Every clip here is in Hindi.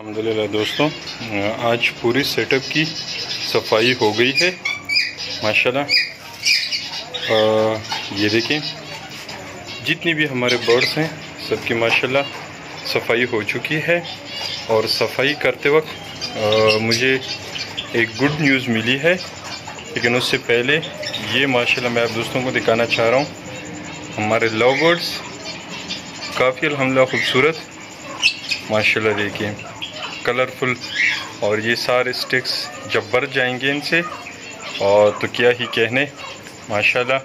अलहमदिल्ला दोस्तों आज पूरी सेटअप की सफ़ाई हो गई है, माशाल्लाह। ये देखें, जितनी भी हमारे बर्ड्स हैं, सबकी माशाल्लाह सफ़ाई हो चुकी है। और सफ़ाई करते वक्त मुझे एक गुड न्यूज़ मिली है, लेकिन उससे पहले ये माशाल्लाह मैं आप दोस्तों को दिखाना चाह रहा हूँ। हमारे लव बर्ड्स काफ़ी अलहमदिल्ला खूबसूरत, माशाल्लाह देखिए कलरफुल और ये सारे स्टिक्स जब बढ़ जाएँगे इनसे और तो क्या ही कहने माशाल्लाह।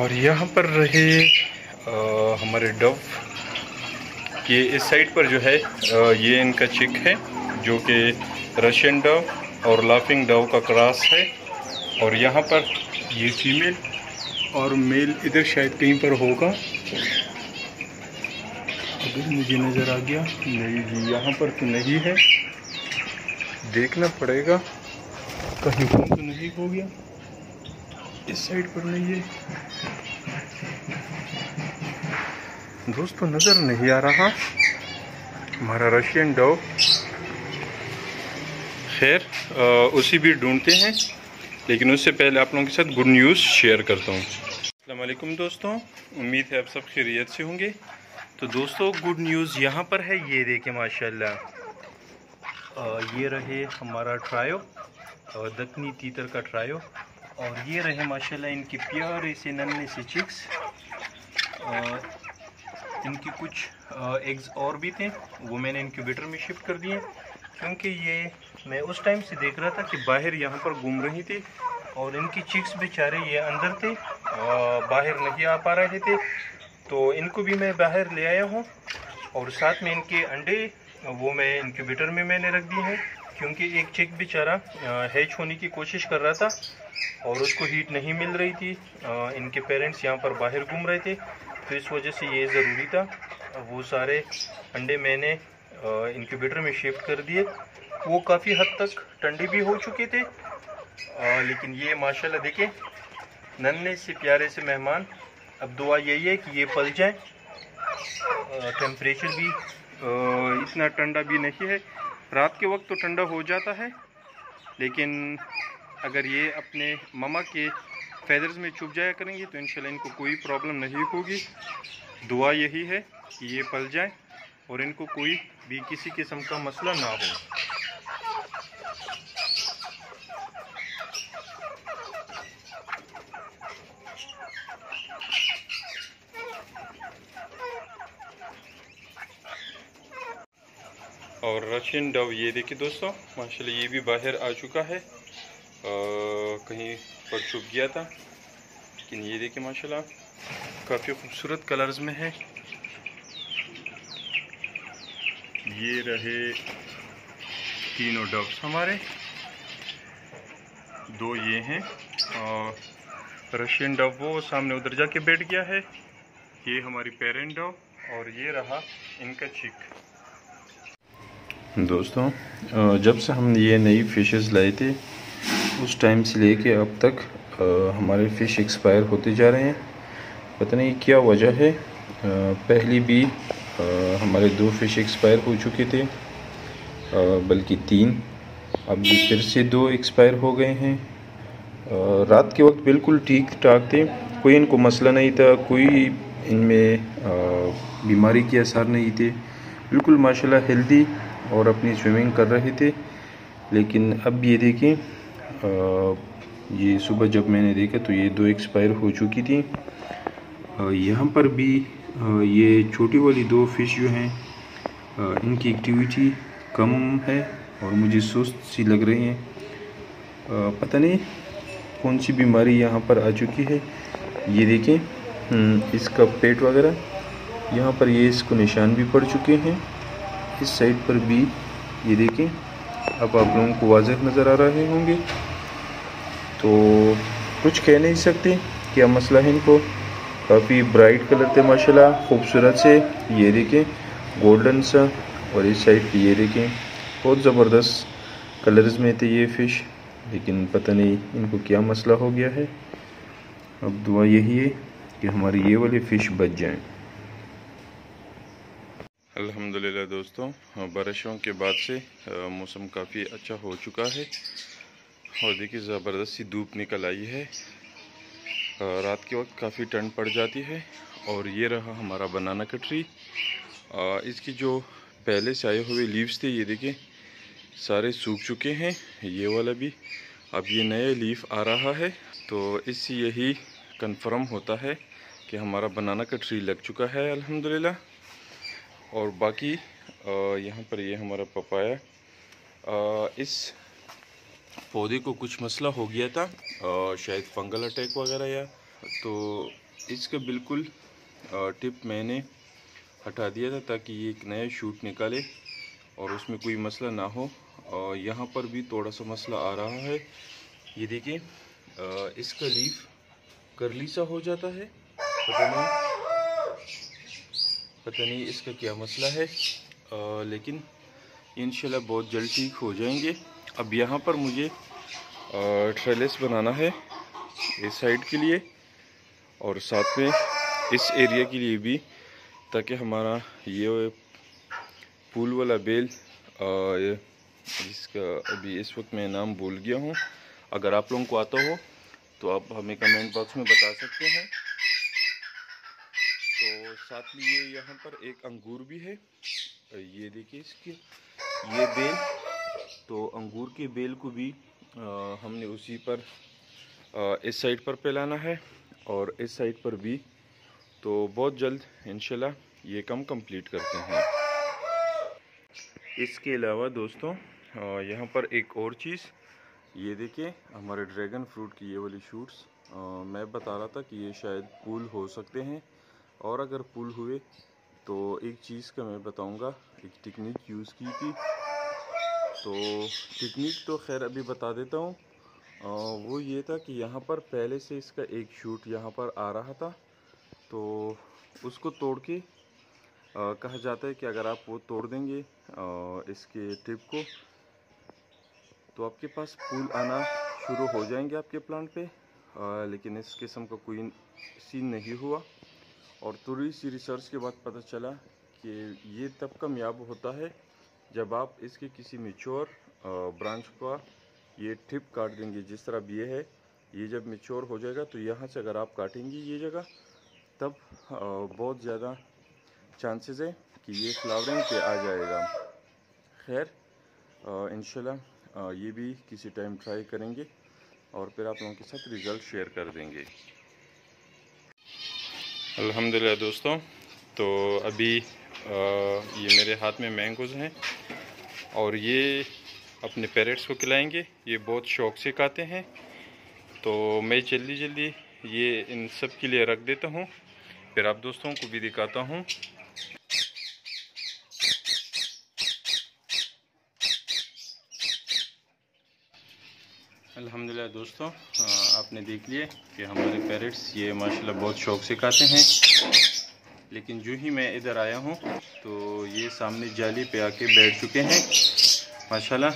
और यहाँ पर रहे आ, हमारे डव ये इस साइड पर जो है आ, ये इनका चिक है जो कि रशियन डव और लाफिंग डव का क्रॉस है। और यहाँ पर ये फीमेल और मेल इधर शायद कहीं पर होगा। अगर मुझे नज़र आ गया। नहीं जी, यहाँ पर तो नहीं है। देखना पड़ेगा। कहीं गुम तो नहीं हो गया। इस साइड पर नहीं है। दोस्तों नज़र नहीं आ रहा। हमारा रशियन डॉग। खैर उसी भी ढूंढते हैं। लेकिन उससे पहले आप लोगों के साथ गुड न्यूज़ शेयर करता हूँ। अल्लाम दोस्तों। उम्मीद है आप सब खैरियत से होंगे। तो दोस्तों गुड न्यूज़ यहाँ पर है, ये देखें माशाल्लाह। ये रहे हमारा ट्रायो दखनी तीतर का ट्रायो, और ये रहे माशाल्लाह इनकी प्यारे से नन्हे से चिक्स। इनकी कुछ एग्स और भी थे, वो मैंने इनक्यूबेटर में शिफ्ट कर दिए, क्योंकि ये मैं उस टाइम से देख रहा था कि बाहर यहाँ पर घूम रही थी, और इनकी चिक्स बेचारे ये अंदर थे बाहर नहीं आ पा रहे थे तो इनको भी मैं बाहर ले आया हूँ और साथ में इनके अंडे, वो मैं इनक्यूबेटर में मैंने रख दिए हैं, क्योंकि एक चिक बेचारा हैच होने की कोशिश कर रहा था और उसको हीट नहीं मिल रही थी। इनके पेरेंट्स यहाँ पर बाहर घूम रहे थे तो इस वजह से ये ज़रूरी था। वो सारे अंडे मैंने इनक्यूबेटर में शिफ्ट कर दिए। वो काफ़ी हद तक ठंडे भी हो चुके थे। लेकिन ये माशाल्लाह देखें, नन्हे से प्यारे से मेहमान अब दुआ यही है कि ये पल जाए टेम्परेचर भी इतना ठंडा भी नहीं है। रात के वक्त तो ठंडा हो जाता है, लेकिन अगर ये अपने ममा के फैदर्स में चुप जाया करेंगे तो इंशाल्लाह इनको कोई प्रॉब्लम नहीं होगी। दुआ यही है कि ये पल जाए और इनको कोई भी किसी किस्म का मसला ना हो। और रशियन डव ये देखिए दोस्तों माशाल्लाह ये भी बाहर आ चुका है। आ, कहीं पर छुप गया था लेकिन ये देखिए माशाल्लाह काफ़ी खूबसूरत कलर्स में है। ये रहे तीनों डब्स हमारे दो ये हैं और रशियन डव वो सामने उधर जाके बैठ गया है। ये हमारी पेरेंट डव और ये रहा इनका चिक। दोस्तों जब से हम ये नई फ़िशेस लाए थे, उस टाइम से लेके अब तक हमारे फ़िश एक्सपायर होते जा रहे हैं। पता नहीं क्या वजह है। पहली भी हमारे दो फ़िश एक्सपायर हो चुके थे बल्कि तीन। अब भी फिर से दो एक्सपायर हो गए हैं। रात के वक्त बिल्कुल ठीक ठाक थे। कोई इनको मसला नहीं था, कोई इनमें बीमारी के असर नहीं थे। बिल्कुल माशाल्लाह हेल्दी और अपनी स्विमिंग कर रहे थे। लेकिन अब ये देखें ये सुबह जब मैंने देखा तो ये दो एक्सपायर हो चुकी थी। यहाँ पर भी ये छोटी वाली दो फ़िश जो हैं इनकी एक्टिविटी कम है और मुझे सुस्त सी लग रही हैं। पता नहीं कौन सी बीमारी यहाँ पर आ चुकी है। ये देखें हम्म, इसका पेट वगैरह यहाँ पर ये इसको निशान भी पड़ चुके हैं। इस साइड पर भी ये देखें, अब आप लोगों को वाजह नज़र आ रहे होंगे। तो कुछ कह नहीं सकते क्या मसला है इनको। काफ़ी ब्राइट कलर थे, माशाल्लाह, खूबसूरत से ये देखें, गोल्डन सा, और इस साइड पे ये देखें, बहुत ज़बरदस्त कलर्स में थे ये फ़िश, लेकिन पता नहीं इनको क्या मसला हो गया है। अब दुआ यही है कि हमारी ये वाली फ़िश बच जाएँ। अल्हम्दुलिल्लाह दोस्तों बारिशों के बाद से मौसम काफ़ी अच्छा हो चुका है। और देखिए, ज़बरदस्ती धूप निकल आई है। रात के वक्त काफ़ी ठंड पड़ जाती है। और ये रहा हमारा बनाना का ट्री। इसकी जो पहले से आए हुए लीव्स थे, ये देखिए, सारे सूख चुके हैं। ये वाला भी, अब ये नया लीफ आ रहा है। तो इससे यही कंफर्म होता है कि हमारा बनाना का ट्री लग चुका है, अल्हम्दुलिल्लाह। और बाकी यहाँ पर ये हमारा पपाया। इस पौधे को कुछ मसला हो गया था शायद फंगल अटैक वगैरह या तो इसका बिल्कुल टिप मैंने हटा दिया था ताकि ये एक नया शूट निकाले और उसमें कोई मसला ना हो। और यहाँ पर भी थोड़ा सा मसला आ रहा है। ये देखिए इसका लीफ करली सा हो जाता है, पता नहीं। पता नहीं इसका क्या मसला है। आ, लेकिन इंशाल्लाह बहुत जल्द ठीक हो जाएँगे। अब यहाँ पर मुझे ट्रेलेस बनाना है इस साइड के लिए और साथ में इस एरिया के लिए भी ताकि हमारा ये पुल वाला बेल जिसका अभी इस वक्त मैं नाम भूल गया हूँ अगर आप लोगों को आता हो तो आप हमें कमेंट बॉक्स में बता सकते हैं। साथ में ये यहाँ पर एक अंगूर भी है। ये देखिए इसकी ये बेल तो अंगूर के बेल को भी आ, हमने उसी पर आ, इस साइड पर फैलाना है और इस साइड पर भी। तो बहुत जल्द इंशाल्लाह ये कम कंप्लीट करते हैं। इसके अलावा दोस्तों यहाँ पर एक और चीज़ ये देखिए हमारे ड्रैगन फ्रूट की ये वाली शूट्स। मैं बता रहा था कि ये शायद पुल हो सकते हैं। और अगर पुल हुए तो एक चीज़ का मैं बताऊँगा एक टेक्निक यूज़ की थी। तो टेक्निक तो खैर अभी बता देता हूँ। वो ये था कि यहाँ पर पहले से इसका एक शूट यहाँ पर आ रहा था। तो उसको तोड़ के आ, कहा जाता है कि अगर आप वो तोड़ देंगे आ, इसके टिप को तो आपके पास फूल आना शुरू हो जाएँगे आपके प्लांट पे। आ, लेकिन इस किस्म का कोई सीन नहीं हुआ। और थोड़ी सी रिसर्च के बाद पता चला कि ये तब कामयाब होता है जब आप इसके किसी मेच्योर ब्रांच का ये टिप काट देंगे। जिस तरह ये है, ये जब मेच्योर हो जाएगा तो यहाँ से अगर आप काटेंगे ये जगह, तब बहुत ज़्यादा चांसेस है कि ये फ्लावरिंग पे आ जाएगा। खैर इन ये भी किसी टाइम ट्राई करेंगे और फिर आप लोगों के साथ रिज़ल्ट शेयर कर देंगे। अल्हम्दुलिल्लाह दोस्तों तो अभी आ, ये मेरे हाथ में मैंगोज़ हैं और ये अपने पेरेंट्स को खिलाएँगे। ये बहुत शौक से खाते हैं। तो मैं जल्दी जल्दी ये इन सब के लिए रख देता हूँ। फिर आप दोस्तों को भी दिखाता हूँ। अल्हम्दुलिल्लाह दोस्तों आपने देख लिए कि हमारे पेरेंट्स ये माशाल्लाह बहुत शौक से खाते हैं। लेकिन जो ही मैं इधर आया हूँ तो ये सामने जाली पे आके बैठ चुके हैं। माशाल्लाह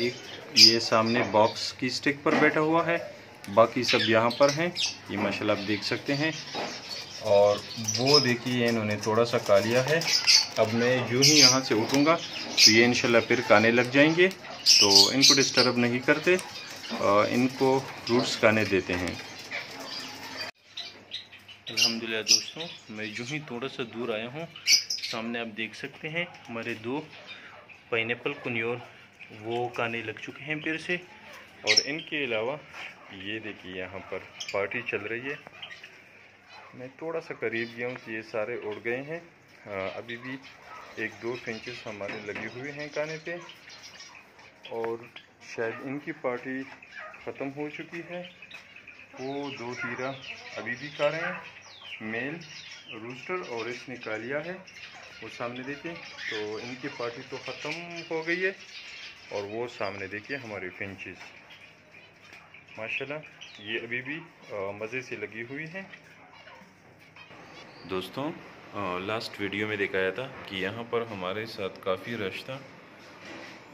एक ये सामने बॉक्स की स्टिक पर बैठा हुआ है। बाकी सब यहाँ पर हैं, ये माशाल्लाह आप देख सकते हैं। और वो देखिए, इन्होंने थोड़ा सा का लिया है। अब मैं यूँ ही यहाँ से उठूँगा तो ये इंशाल्लाह फिर काने लग जाएँगे। तो इनको डिस्टर्ब नहीं करते। इनको रूट्स खाने देते हैं। अल्हम्दुलिल्लाह दोस्तों, मैं जो ही थोड़ा सा दूर आया हूँ। सामने आप देख सकते हैं, हमारे दो पाइनएप्पल कुनियोर वो खाने लग चुके हैं फिर से। और इनके अलावा, ये देखिए, यहाँ पर पार्टी चल रही है। मैं थोड़ा सा करीब गया हूँ कि ये सारे उड़ गए हैं। अभी भी एक दो फिंचेस हमारे लगे हुए हैं खाने पे। और शायद इनकी पार्टी ख़त्म हो चुकी है। वो दो हीरा अभी भी खा रहे हैं। मेल रूस्टर और इसने का लिया है। वो सामने देखिए तो इनकी पार्टी तो ख़त्म हो गई है। और वो सामने देखिए हमारे फिंचेस माशाल्लाह ये अभी भी मज़े से लगी हुई हैं। दोस्तों लास्ट वीडियो में दिखाया था कि यहाँ पर हमारे साथ काफ़ी रश था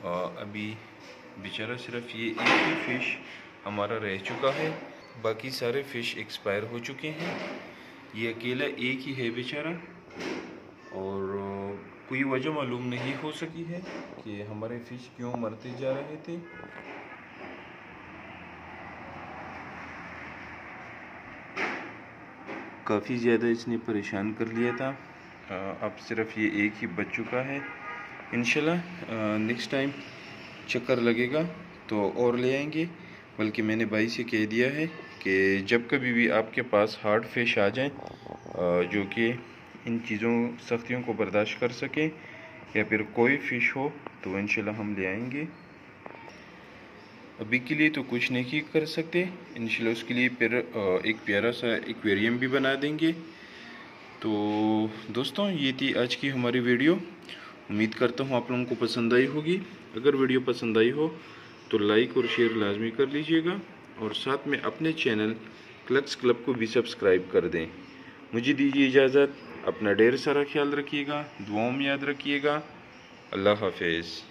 आ, अभी बेचारा सिर्फ़ ये एक ही फ़िश हमारा रह चुका है, बाकी सारे फ़िश एक्सपायर हो चुके हैं। ये अकेला एक ही है बेचारा। और कोई वजह मालूम नहीं हो सकी है कि हमारे फ़िश क्यों मरते जा रहे थे। काफ़ी ज़्यादा इसने परेशान कर लिया था। अब सिर्फ़ ये एक ही बच चुका है। इन नेक्स्ट टाइम चक्कर लगेगा तो और ले आएँगे। बल्कि मैंने भाई से कह दिया है कि जब कभी भी आपके पास हार्ड फ़िश आ जाए जो कि इन चीज़ों, सख्तियों को बर्दाश्त कर सकें, या फिर कोई फ़िश हो तो इन हम ले आएँगे। अभी के लिए तो कुछ नहीं कर सकते। इन उसके लिए फिर एक प्यारा सा एक्वेरियम भी बना देंगे। तो दोस्तों, ये थी आज की हमारी वीडियो उम्मीद करता हूँ आप लोगों को पसंद आई होगी। अगर वीडियो पसंद आई हो तो लाइक और शेयर लाजमी कर लीजिएगा और साथ में अपने चैनल क्लक्स क्लब को भी सब्सक्राइब कर दें। मुझे दीजिए इजाज़त, अपना ढेर सारा ख्याल रखिएगा, दुआओं में याद रखिएगा। अल्लाह हाफिज़।